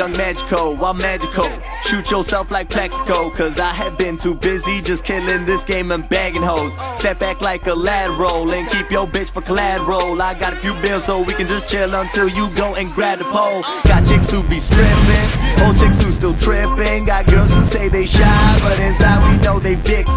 Young Magico, I'm magical. Shoot yourself like Plaxico, cause I have been too busy just killing this game and bagging hoes. Step back like a lateral and keep your bitch for collateral. I got a few bills so we can just chill until you go and grab the pole. Got chicks who be stripping, old chicks who still tripping. Got girls who say they shy, but inside we know they vixens.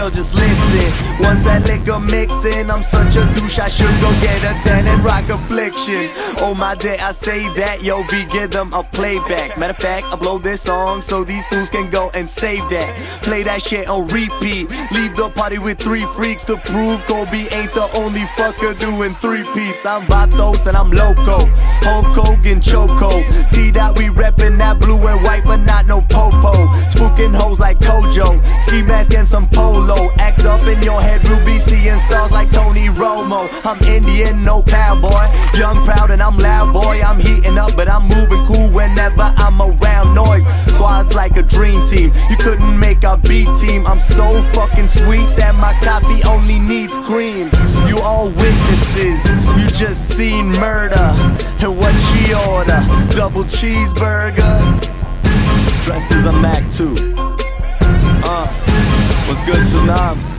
Girl, just listen. Once that liquor mixin', I'm such a douche, I should go get a 10 and rock affliction. Oh my day, I say that, yo, be give them a playback. Matter of fact, upload this song so these fools can go and save that. Play that shit on repeat. Leave the party with three freaks to prove Kobe ain't the only fucker doing three peats. I'm Vatos and I'm loco. Hulk Hogan Choco. That we reppin' that blue and white, but not no popo. Spooking hoes like Kojo. Ski mask and some polo. Act up in your head, Ruby, seeing stars like Tony Romo. I'm Indian, no cowboy. Young, proud, and I'm loud, boy. I'm heating up, but I'm moving cool whenever I'm around noise. Squad's like a dream team. You couldn't make our B team. I'm so fucking sweet that my coffee only needs cream. You all witnesses, you just seen murder. And what she order? Double cheeseburger. Dressed as a Mac too. Uh, what's good, Tsunami?